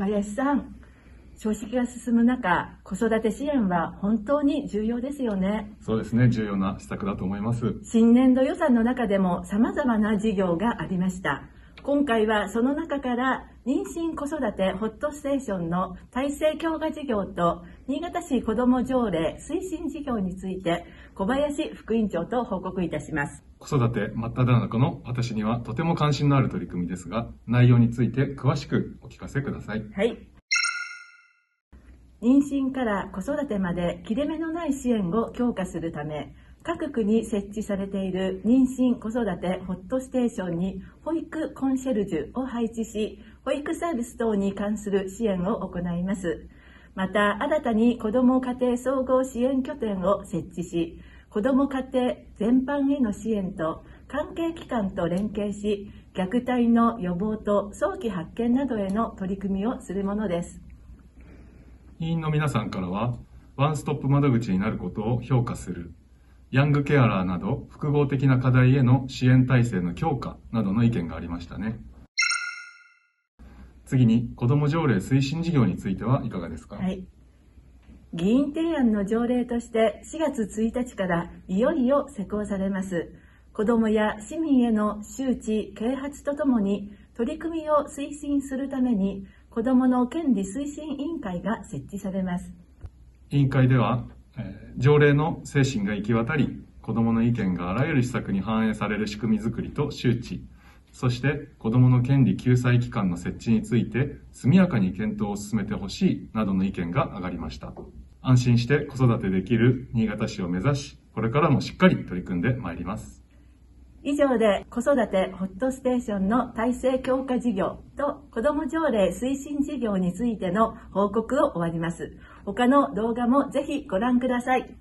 林さん、少子化が進む中、子育て支援は本当に重要ですよね。そうですね、重要な施策だと思います。新年度予算の中でも様々な事業がありました。今回はその中から妊娠子育てホットステーションの体制強化事業と新潟市子ども条例推進事業について小林副委員長と報告いたします。子育て真っ只中の私にはとても関心のある取り組みですが、内容について詳しくお聞かせください。はい。妊娠から子育てまで切れ目のない支援を強化するため、各区に設置されている妊娠子育てホットステーションに保育コンシェルジュを配置し、保育サービス等に関する支援を行います。また、新たに子ども家庭総合支援拠点を設置し、子ども家庭全般への支援と関係機関と連携し、虐待の予防と早期発見などへの取り組みをするものです。委員の皆さんからは、ワンストップ窓口になることを評価するヤングケアラーなど複合的な課題への支援体制の強化などの意見がありましたね。次に、子ども条例推進事業についてはいかがですか？はい。議員提案の条例として4月1日からいよいよ施行されます。子どもや市民への周知、啓発とともに取り組みを推進するために子どもの権利推進委員会が設置されます。委員会では条例の精神が行き渡り、子どもの意見があらゆる施策に反映される仕組みづくりと周知、そして子どもの権利救済機関の設置について速やかに検討を進めてほしいなどの意見が上がりました。安心して子育てできる新潟市を目指し、これからもしっかり取り組んでまいります。以上で子育てホットステーションの体制強化事業と子ども条例推進事業についての報告を終わります。他の動画もぜひご覧ください。